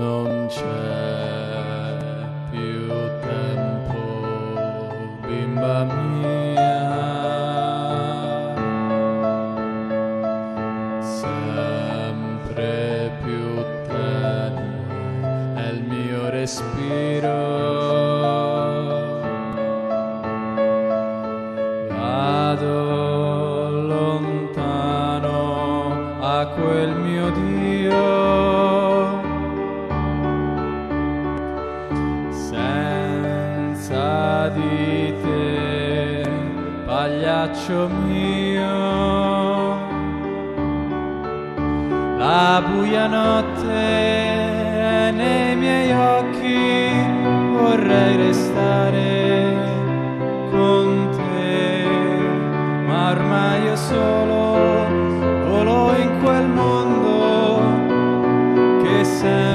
non c'è più tempo, bimba mia. Sempre più tenue è il mio respiro. Vado lontano a quel mio Dio. Di te, pagliaccio mio. La buia notte è nei miei occhi, vorrei restare con te, ma ormai io solo volo in quel mondo che sempre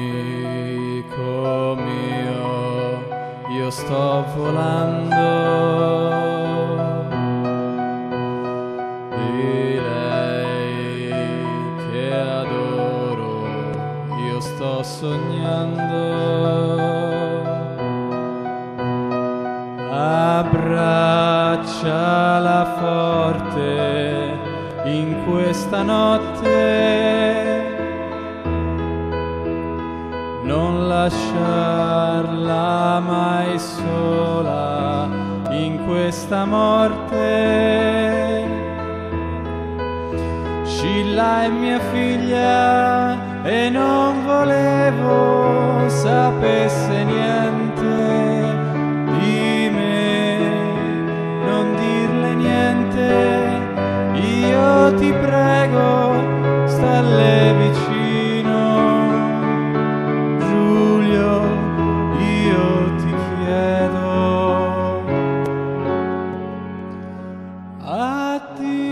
Amico mio, io sto volando. Di lei che adoro, io sto sognando. Abbracciala forte in questa notte. Lasciarla mai sola in questa morte. Scilla è mia figlia e non volevo sapesse niente حتيم